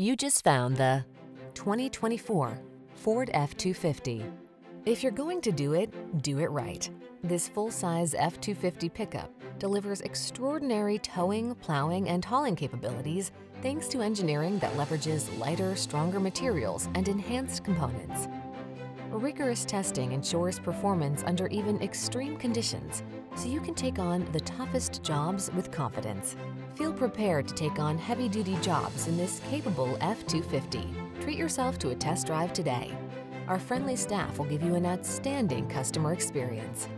You just found the 2024 Ford F-250. If you're going to do it, do it right. This full-size F-250 pickup delivers extraordinary towing, plowing, and hauling capabilities thanks to engineering that leverages lighter, stronger materials and enhanced components. Rigorous testing ensures performance under even extreme conditions, so you can take on the toughest jobs with confidence. Feel prepared to take on heavy-duty jobs in this capable F-250. Treat yourself to a test drive today. Our friendly staff will give you an outstanding customer experience.